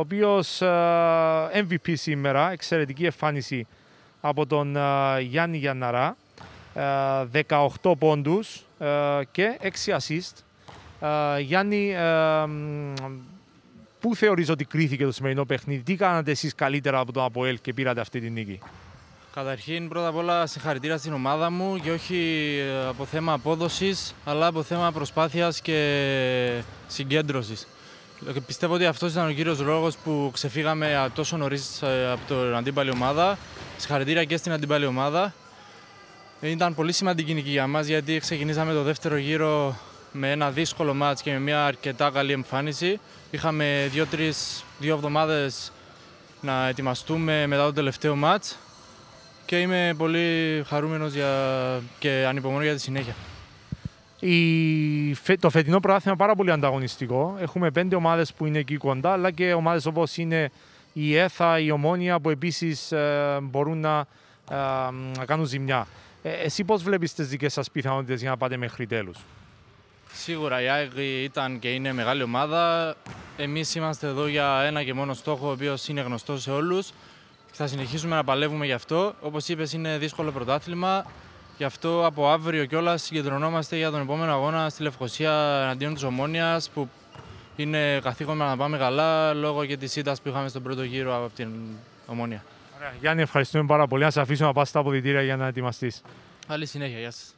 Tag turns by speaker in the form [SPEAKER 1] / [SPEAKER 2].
[SPEAKER 1] ο οποίος MVP σήμερα, εξαιρετική εμφάνιση από τον Γιάννη Γιανναρά, 18 πόντους και 6 assist. Γιάννη, πού θεωρείς ότι κρίθηκε το σημερινό παιχνίδι, τι κάνατε εσείς καλύτερα από τον Αποέλ και πήρατε αυτή την νίκη;
[SPEAKER 2] Καταρχήν, πρώτα απ' όλα, συγχαρητήρια στην ομάδα μου και όχι ε, από θέμα απόδοσης, αλλά από θέμα προσπάθειας και συγκέντρωσης. Πιστεύω ότι αυτός ήταν ο κύριος λόγος που ξεφύγαμε τόσο νωρίς ε, από την αντίπαλη ομάδα. Συγχαρητήρια και στην αντίπαλη ομάδα. Ήταν πολύ σημαντική νίκη για μας γιατί ξεκινήσαμε το δεύτερο γύρο με ένα δύσκολο μάτς και με μια αρκετά καλή εμφάνιση. Είχαμε δύο-τρεις, δύο εβδομάδες να ετοιμαστούμε μετά το τελευταίο μάτς και είμαι πολύ χαρούμενος για... και ανυπομονώ για τη συνέχεια.
[SPEAKER 1] Η... Το φετινό πρωτάθλημα είναι πάρα πολύ ανταγωνιστικό. Έχουμε πέντε ομάδες που είναι εκεί κοντά, αλλά και ομάδες όπως είναι η ΕΘΑ, η Ομόνια, που επίσης ε, μπορούν να, ε, να κάνουν ζημιά. Ε, εσύ πώς βλέπεις τις δικές σας πιθανότητες για να πάτε μέχρι τέλους;
[SPEAKER 2] Σίγουρα η ΑΕΚ ήταν και είναι μεγάλη ομάδα. Εμείς είμαστε εδώ για ένα και μόνο στόχο, ο οποίος είναι γνωστός σε όλους. Θα συνεχίσουμε να παλεύουμε γι' αυτό. Όπως είπες, είναι δύσκολο πρωτάθλημα. Γι' αυτό από αύριο κιόλας συγκεντρωνόμαστε για τον επόμενο αγώνα στη Λευκοσία εναντίον της Ομόνιας, που είναι καθήκον να πάμε καλά λόγω και της ήττας που είχαμε στον πρώτο γύρο από την Ομόνια.
[SPEAKER 1] Ωραία. Γιάννη, ευχαριστούμε πάρα πολύ. Να σε αφήσουμε να πας στα αποδητήρια για να ετοιμαστείς.
[SPEAKER 2] Καλή συνέχεια. Γεια σας.